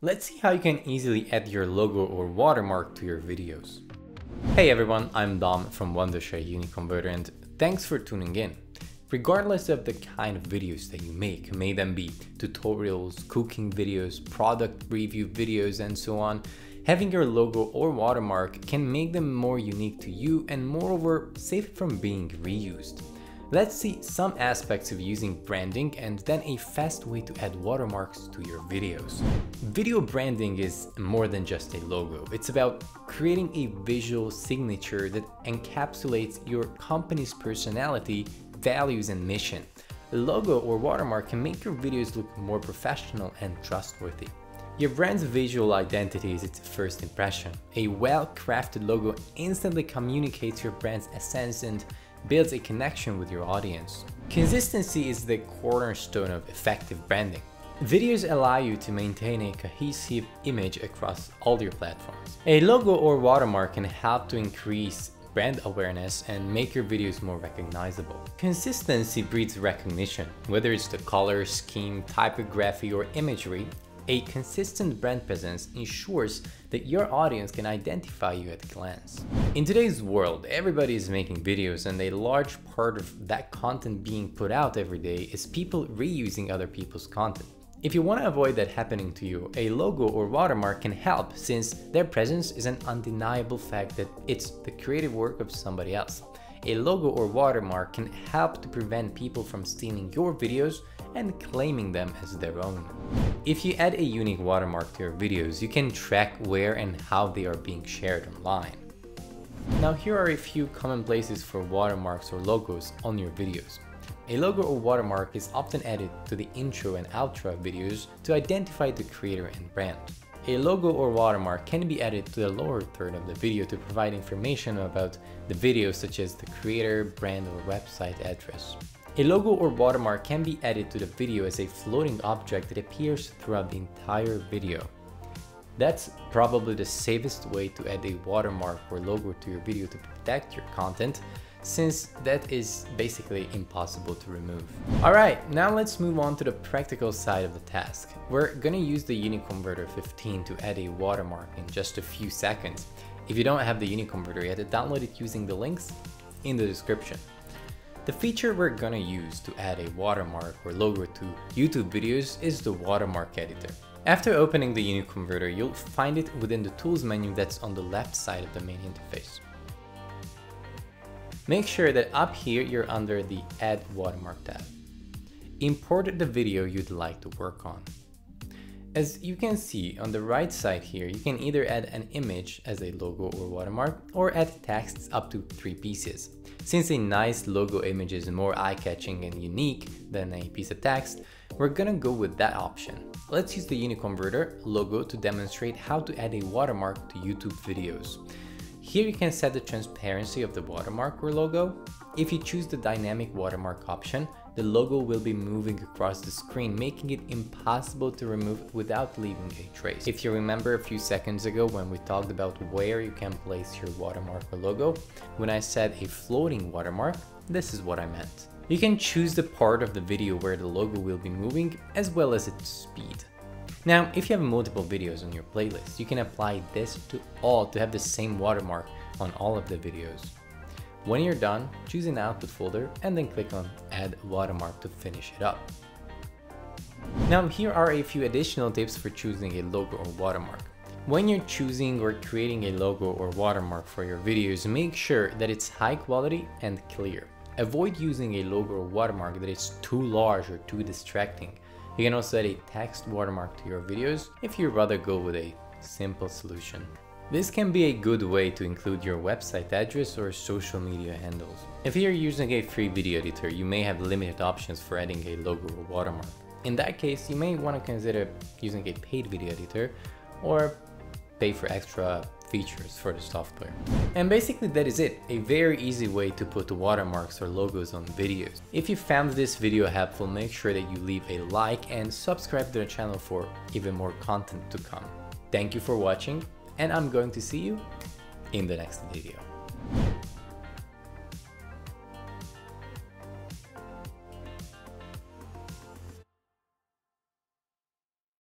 Let's see how you can easily add your logo or watermark to your videos. Hey everyone, I'm Dom from Wondershare Uniconverter and thanks for tuning in. Regardless of the kind of videos that you make, may them be tutorials, cooking videos, product review videos and so on, having your logo or watermark can make them more unique to you and moreover save it from being reused. Let's see some aspects of using branding and then a fast way to add watermarks to your videos. Video branding is more than just a logo. It's about creating a visual signature that encapsulates your company's personality, values and mission. A logo or watermark can make your videos look more professional and trustworthy. Your brand's visual identity is its first impression. A well-crafted logo instantly communicates your brand's essence and builds a connection with your audience. Consistency is the cornerstone of effective branding. Videos allow you to maintain a cohesive image across all your platforms. A logo or watermark can help to increase brand awareness and make your videos more recognizable. Consistency breeds recognition, whether it's the color, scheme, typography, or imagery, a consistent brand presence ensures that your audience can identify you at a glance. In today's world, everybody is making videos and a large part of that content being put out every day is people reusing other people's content. If you want to avoid that happening to you, a logo or watermark can help since their presence is an undeniable fact that it's the creative work of somebody else. A logo or watermark can help to prevent people from stealing your videos and claiming them as their own. If you add a unique watermark to your videos, you can track where and how they are being shared online. Now here are a few common places for watermarks or logos on your videos. A logo or watermark is often added to the intro and outro of videos to identify the creator and brand. A logo or watermark can be added to the lower third of the video to provide information about the video such as the creator, brand or website address. A logo or watermark can be added to the video as a floating object that appears throughout the entire video. That's probably the safest way to add a watermark or logo to your video to protect your content since that is basically impossible to remove. Alright, now let's move on to the practical side of the task. We're gonna use the Uniconverter 15 to add a watermark in just a few seconds. If you don't have the Uniconverter yet, download it using the links in the description. The feature we're gonna use to add a watermark or logo to YouTube videos is the watermark editor. After opening the Uniconverter, you'll find it within the tools menu that's on the left side of the main interface. Make sure that up here you're under the add watermark tab. Import the video you'd like to work on. As you can see on the right side here, you can either add an image as a logo or watermark or add texts up to three pieces. Since a nice logo image is more eye-catching and unique than a piece of text, we're gonna go with that option. Let's use the Uniconverter logo to demonstrate how to add a watermark to YouTube videos. Here you can set the transparency of the watermark or logo. If you choose the dynamic watermark option, the logo will be moving across the screen, making it impossible to remove without leaving a trace. If you remember a few seconds ago when we talked about where you can place your watermark or logo, when I said a floating watermark, this is what I meant. You can choose the part of the video where the logo will be moving as well as its speed. Now, if you have multiple videos on your playlist, you can apply this to all to have the same watermark on all of the videos. When you're done, choose an output folder and then click on add watermark to finish it up. Now here are a few additional tips for choosing a logo or watermark. When you're choosing or creating a logo or watermark for your videos, make sure that it's high quality and clear. Avoid using a logo or watermark that is too large or too distracting. You can also add a text watermark to your videos if you'd rather go with a simple solution. This can be a good way to include your website address or social media handles. If you're using a free video editor, you may have limited options for adding a logo or watermark. In that case, you may want to consider using a paid video editor or pay for extra features for the software. And basically that is it, a very easy way to put watermarks or logos on videos. If you found this video helpful, make sure that you leave a like and subscribe to the channel for even more content to come. Thank you for watching and I'm going to see you in the next video.